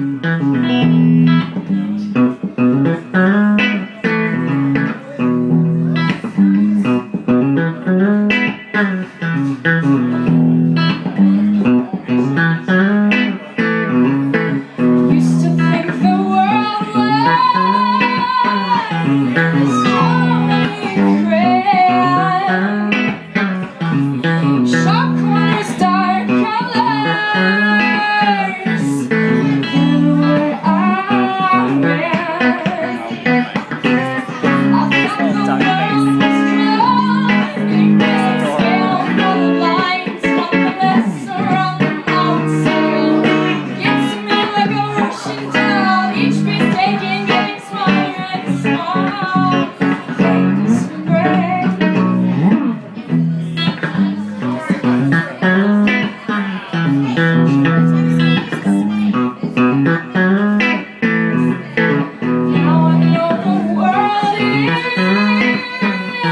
Mm-hmm.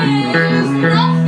Christmas.